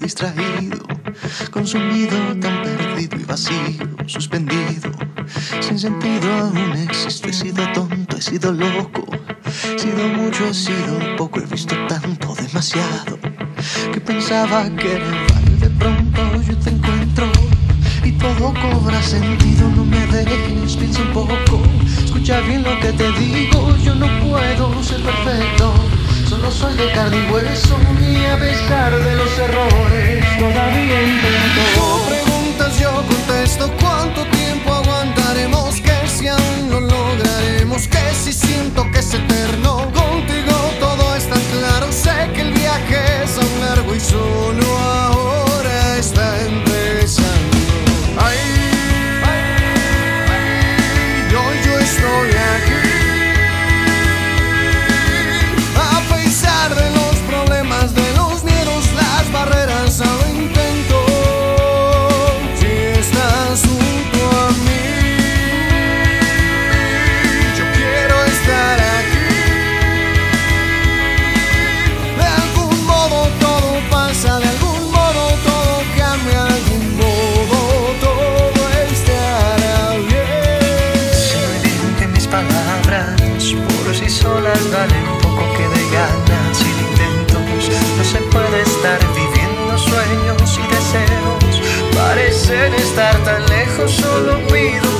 distraído, consumido, tan perdido y vacío, suspendido, sin sentido aún existe. He sido tonto, he sido loco, he sido mucho, he sido poco, he visto tanto, demasiado, que pensaba que era vano. De pronto yo te encuentro y todo cobra sentido. No me dejes, piensa un poco, escucha bien lo que te digo. Yo no puedo ser perfecto. Solo soy de carne y hueso vale un poco que de ganas y de intentos. No se puede estar viviendo sueños y deseos. Parecer estar tan lejos, solo pido